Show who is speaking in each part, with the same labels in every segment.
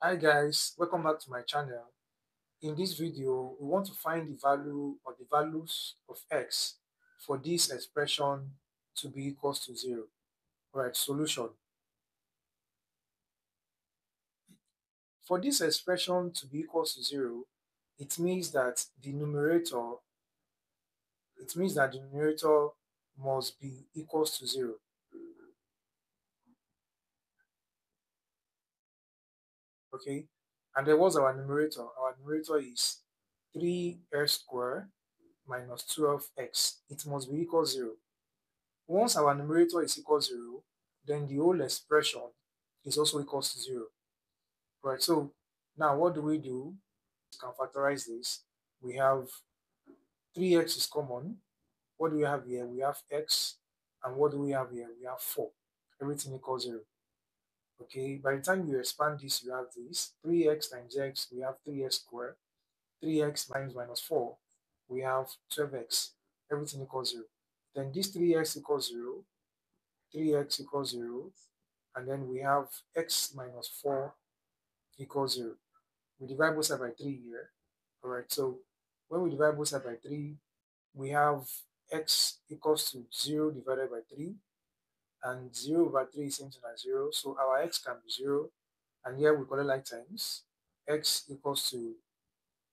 Speaker 1: Hi guys, welcome back to my channel. In this video, we want to find the value or the values of x for this expression to be equals to 0. Alright, solution. For this expression to be equals to 0, it means that the numerator, it means that the numerator must be equals to 0. Okay? And then what's our numerator. Our numerator is 3x squared minus 12x it must be equal 0 once our numerator is equal 0 then the whole expression is also equal to 0 right so now what do we do? We can factorize this we have 3x is common. What do we have here? We have x and what do we have here? We have 4 everything equals 0 Okay, by the time you expand this, you have this 3x times x, we have 3x squared, 3x minus minus 4, we have 12x, everything equals 0. Then this 3x equals 0, 3x equals 0, and then we have x minus 4 equals 0. We divide both sides by 3 here. Alright, so when we divide both sides by 3, we have x equals to 0 divided by 3, and 0 over 3 is same thing as 0. So our x can be 0. And here we call it like times. x equals to,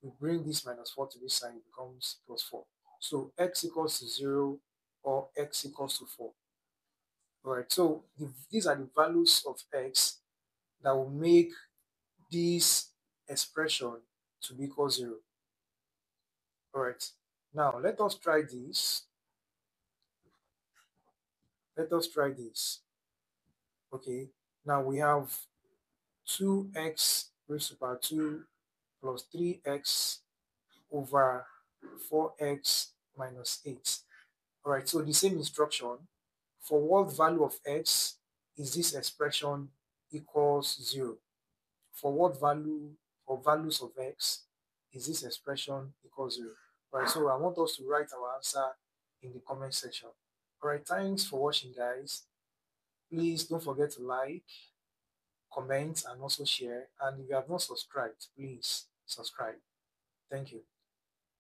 Speaker 1: we bring this minus 4 to this side, it becomes plus 4. So x equals to 0 or x equals to 4. Alright, so the, these are the values of x that will make this expression to be equal 0. Alright, now let us try this let us try this. Okay, now we have 2x raised to power 2 plus 3x over 4x minus 8. All right, so the same instruction. For what value of x is this expression equals 0? For what value or values of x is this expression equals 0? All right, so I want us to write our answer in the comment section. Alright, thanks for watching guys. Please don't forget to like, comment and also share. And if you have not subscribed, please subscribe. Thank you.